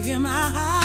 give you my heart.